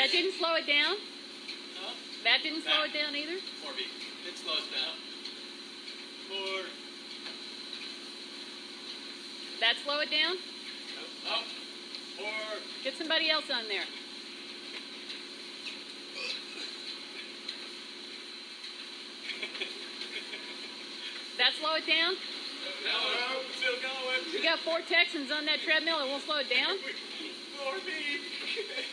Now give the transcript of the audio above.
That didn't slow it down? No? That didn't slow it down either? More beat. It slows down. More. That slow it down? Up. More. Get somebody else on there. That slow it down? No, still going. You got four Texans on that treadmill, it won't slow it down? More beat.